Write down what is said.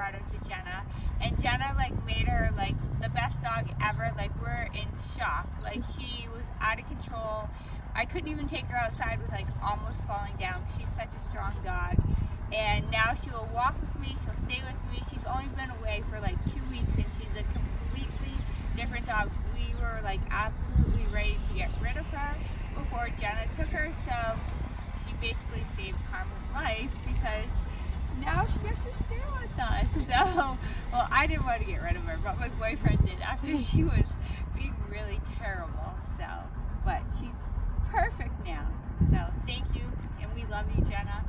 brought her to Jenna, and Jenna like made her like the best dog ever. Like we're in shock. Like she was out of control. I couldn't even take her outside with like almost falling down. She's such a strong dog. And now she will walk with me, she'll stay with me. She's only been away for like two weeks and she's a completely different dog. We were like absolutely ready to get rid of her before Jenna took her. So she basically saved Karma's life because now she gets to stay with us. So, well, I didn't want to get rid of her, but my boyfriend did after she was being really terrible. So, but she's perfect now. So, thank you, and we love you, Jenna.